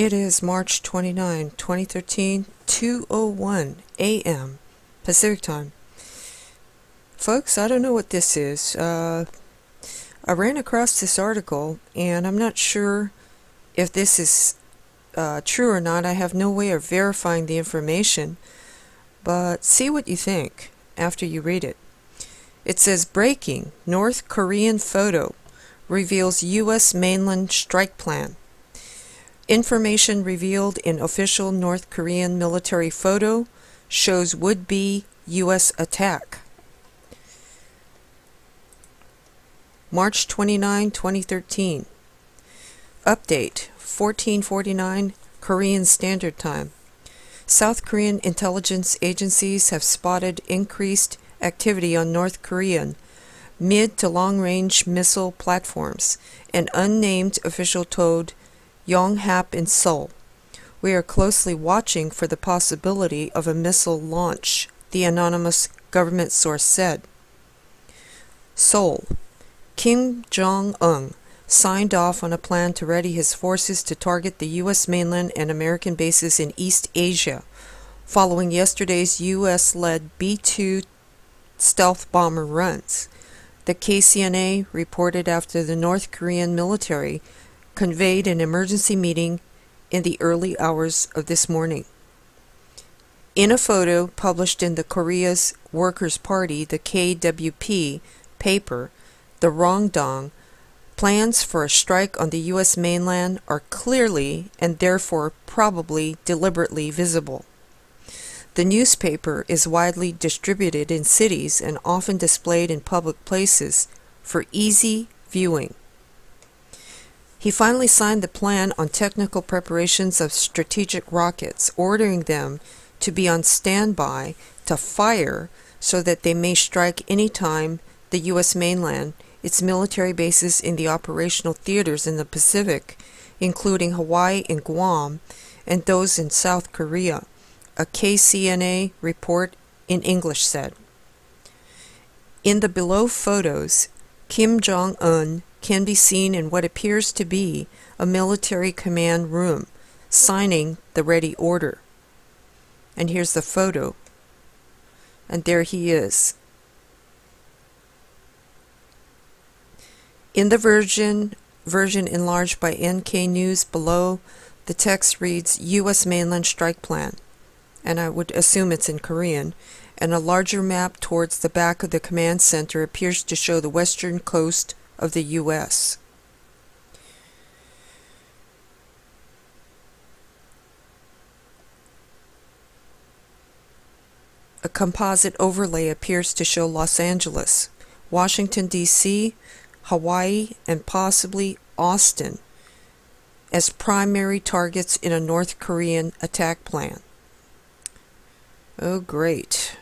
It is March 29, 2013, 2:01 a.m. Pacific Time. Folks, I don't know what this is. Uh, I ran across this article, and I'm not sure if this is uh, true or not. I have no way of verifying the information, but see what you think after you read it. It says breaking North Korean photo reveals U.S. mainland strike plan. Information revealed in official North Korean military photo shows would-be U.S. attack. March 29, 2013. Update 1449 Korean Standard Time. South Korean intelligence agencies have spotted increased activity on North Korean mid to long range missile platforms, an unnamed official told Yonhap in Seoul. We are closely watching for the possibility of a missile launch, the anonymous government source said. Seoul. Kim Jong un signed off on a plan to ready his forces to target the U.S. mainland and American bases in East Asia, following yesterday's U.S. led B 2 stealth bomber runs. The KCNA reported after the North Korean military conveyed an emergency meeting in the early hours of this morning. In a photo published in the Korea's Workers' Party, the KWP, paper, the Rodong, plans for a strike on the U.S. mainland are clearly and therefore probably deliberately visible. The newspaper is widely distributed in cities and often displayed in public places for easy viewing. He finally signed the plan on technical preparations of strategic rockets, ordering them to be on standby to fire so that they may strike any time the U.S. mainland, its military bases in the operational theaters in the Pacific, including Hawaii and Guam, and those in South Korea, a KCNA report in English said. In the below photos, Kim Jong un can be seen in what appears to be a military command room, signing the ready order. And here's the photo. And there he is. In the version version enlarged by NK News below, the text reads U.S. mainland strike plan, and I would assume it's in Korean, and a larger map towards the back of the command center appears to show the western coast of the U.S. A composite overlay appears to show Los Angeles, Washington, D.C., Hawaii, and possibly Austin as primary targets in a North Korean attack plan. Oh, great.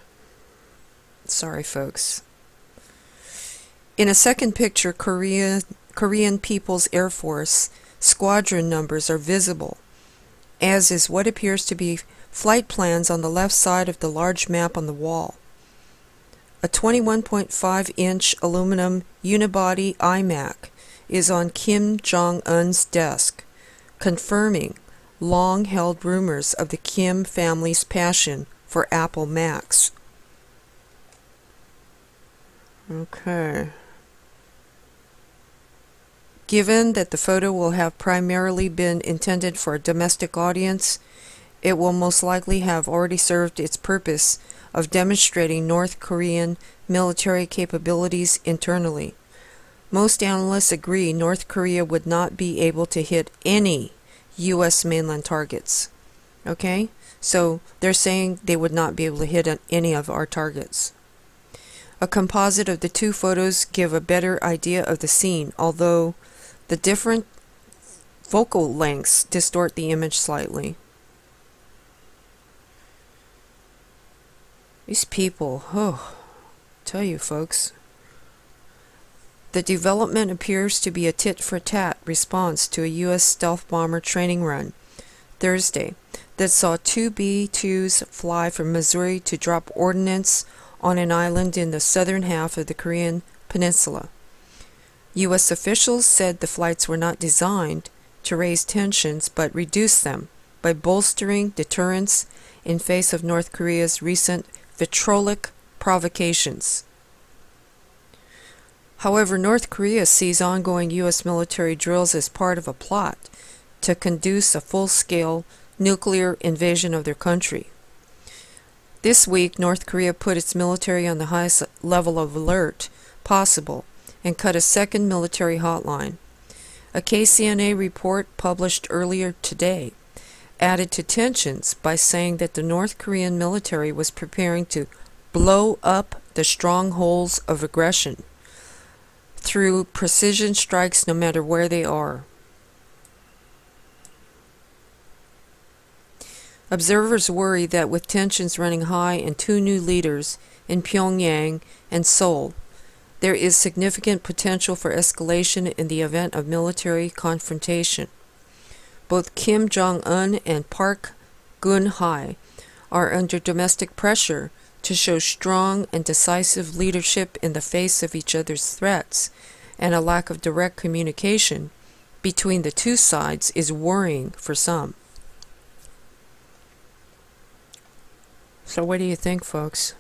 Sorry, folks. In a second picture, Korea, Korean People's Air Force squadron numbers are visible, as is what appears to be flight plans on the left side of the large map on the wall. A 21.5 inch aluminum unibody iMac is on Kim Jong un's desk, confirming long held rumors of the Kim family's passion for Apple Macs. Okay. Given that the photo will have primarily been intended for a domestic audience, it will most likely have already served its purpose of demonstrating North Korean military capabilities internally. Most analysts agree North Korea would not be able to hit any U.S. mainland targets. Okay? So they're saying they would not be able to hit any of our targets. A composite of the two photos give a better idea of the scene, although the different focal lengths distort the image slightly. These people, oh, tell you folks. The development appears to be a tit for tat response to a U.S. stealth bomber training run Thursday that saw two B 2s fly from Missouri to drop ordnance on an island in the southern half of the Korean peninsula. U.S. officials said the flights were not designed to raise tensions but reduce them by bolstering deterrence in face of North Korea's recent vitriolic provocations. However, North Korea sees ongoing U.S. military drills as part of a plot to conduce a full scale nuclear invasion of their country. This week, North Korea put its military on the highest level of alert possible and cut a second military hotline. A KCNA report published earlier today added to tensions by saying that the North Korean military was preparing to blow up the strongholds of aggression through precision strikes no matter where they are. Observers worry that with tensions running high and two new leaders in Pyongyang and Seoul, there is significant potential for escalation in the event of military confrontation. Both Kim Jong un and Park Geun hye are under domestic pressure to show strong and decisive leadership in the face of each other's threats, and a lack of direct communication between the two sides is worrying for some. So, what do you think, folks?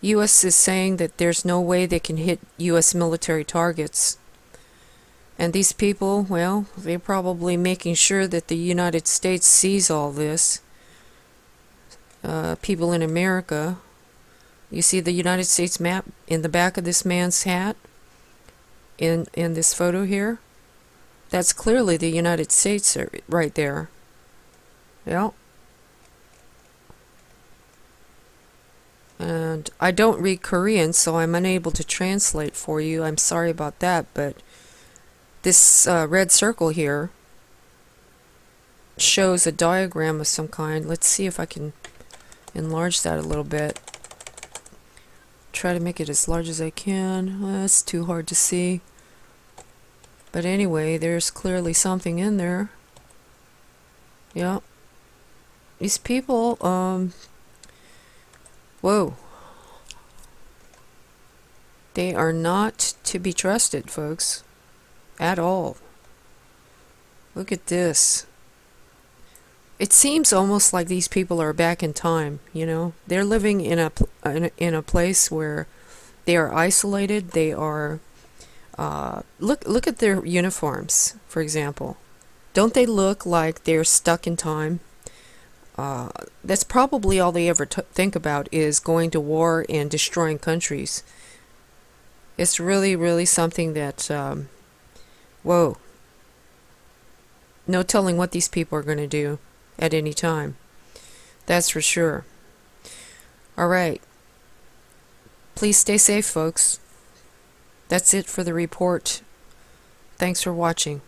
U.S. is saying that there's no way they can hit U.S. military targets. And these people, well, they're probably making sure that the United States sees all this. Uh, people in America. You see the United States map in the back of this man's hat? In, in this photo here? That's clearly the United States right there. Yeah. And I don't read Korean, so I'm unable to translate for you. I'm sorry about that, but this uh, red circle here shows a diagram of some kind. Let's see if I can enlarge that a little bit. Try to make it as large as I can. That's too hard to see. But anyway, there's clearly something in there. Yeah. These people, um, Whoa. They are not to be trusted, folks. At all. Look at this. It seems almost like these people are back in time, you know? They're living in a, in a place where they are isolated, they are uh, look look at their uniforms, for example. Don't they look like they're stuck in time? Uh, that's probably all they ever think about is going to war and destroying countries. It's really, really something that, um, whoa, no telling what these people are going to do at any time. That's for sure. All right. Please stay safe, folks. That's it for the report. Thanks for watching.